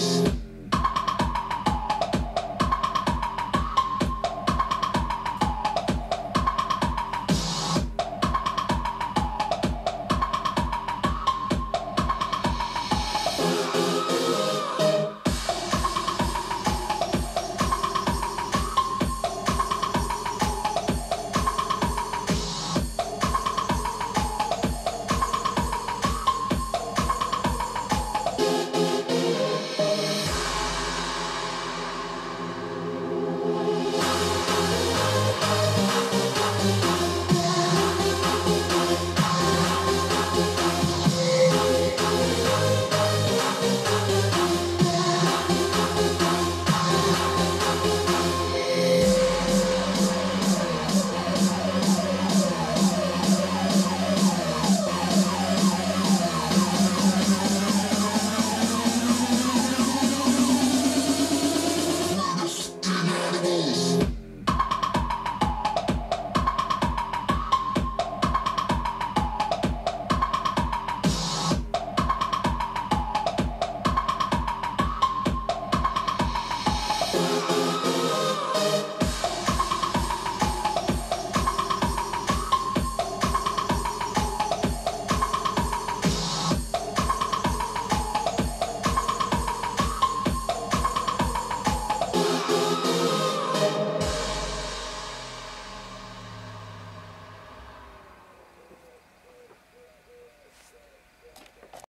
Peace.